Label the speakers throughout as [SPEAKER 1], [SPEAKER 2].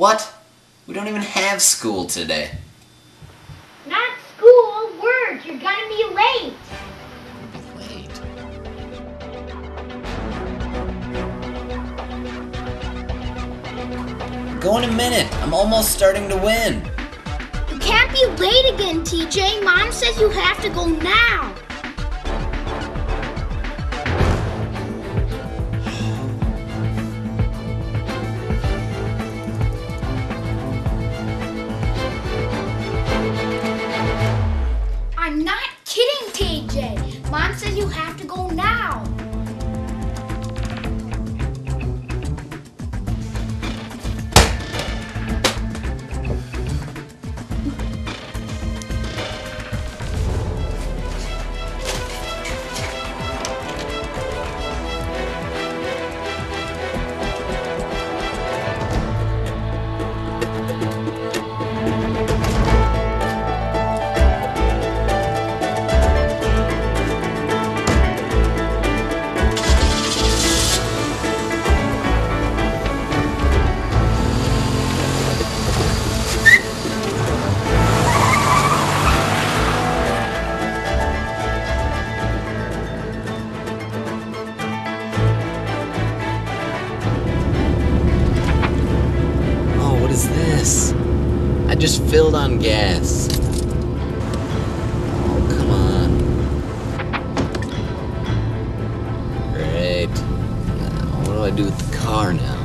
[SPEAKER 1] What? We don't even have school today.
[SPEAKER 2] Not school, work. You're gonna be late.
[SPEAKER 1] Late. Go in a minute. I'm almost starting to win.
[SPEAKER 2] You can't be late again, TJ. Mom says you have to go now.
[SPEAKER 1] Just filled on gas. Oh, come on. Great. Now, what do I do with the car now? Now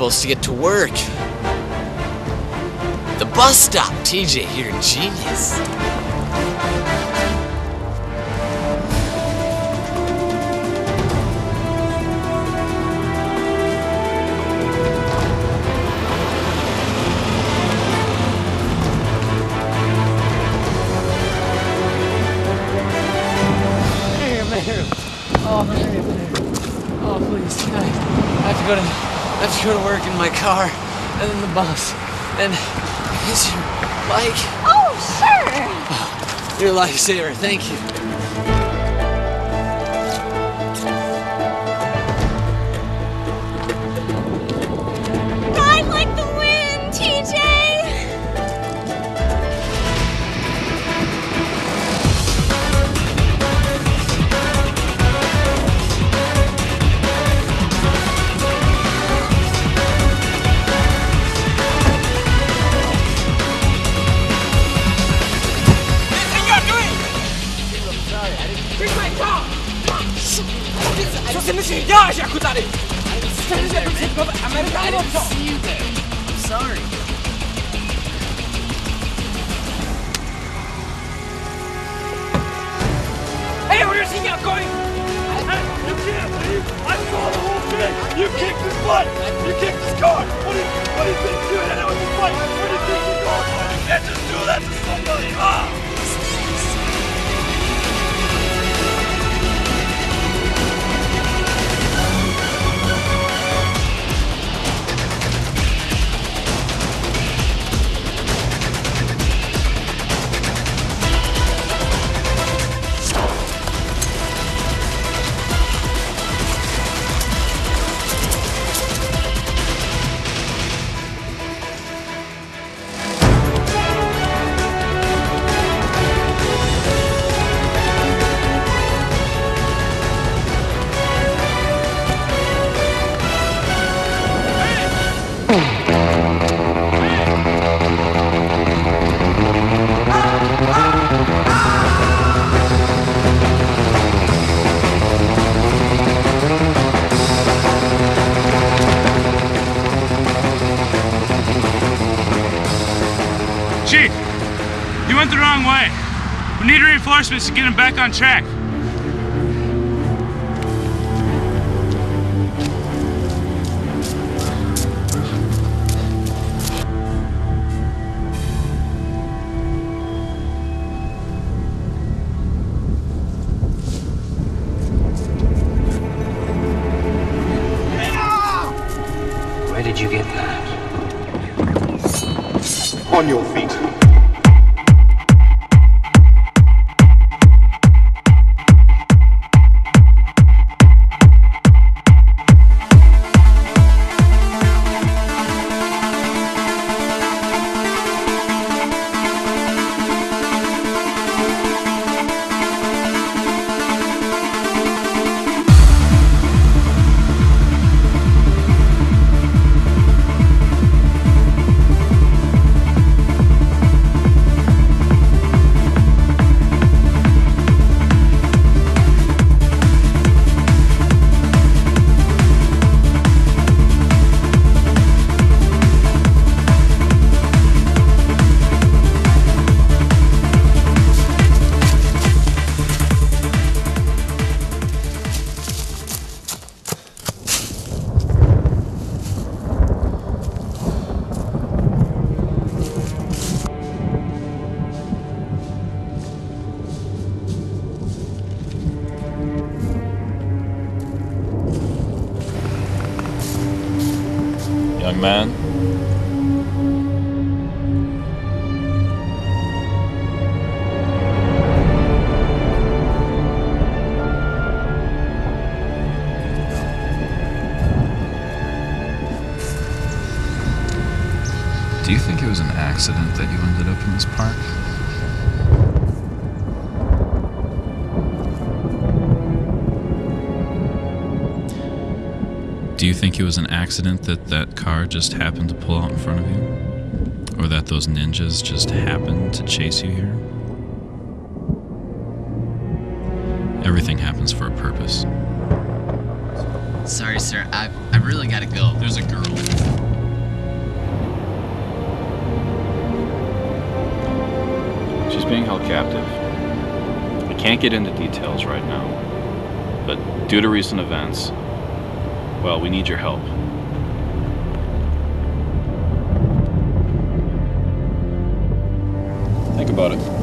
[SPEAKER 1] supposed to get to work? The bus stop! TJ, you're a genius.
[SPEAKER 3] Oh, Mayor. Oh, please. I have to go to, I have to go to work in my car, and then the bus, and is your bike?
[SPEAKER 2] Oh, sure.
[SPEAKER 3] You're a lifesaver. Thank you. Co si myslíš, děláš jako tady? Jsi jako předkové
[SPEAKER 1] I'm sorry.
[SPEAKER 3] Hey, where's he going?
[SPEAKER 4] You can't leave! I saw the whole thing! You kicked his butt! You kicked his car! What do you, what do you think you're doing? I know it's a
[SPEAKER 5] need reinforcements to get him back on track.
[SPEAKER 6] Man,
[SPEAKER 7] Do you think it was an accident that you ended up in this park? Do you think it was an accident that that car just happened to pull out in front of you? Or that those ninjas just happened to chase you here? Everything happens for a purpose.
[SPEAKER 1] Sorry, sir. I I really gotta go. There's a girl.
[SPEAKER 6] she's being held captive. I can't get into details right now, but due to recent events, well, we need your help. Think about it.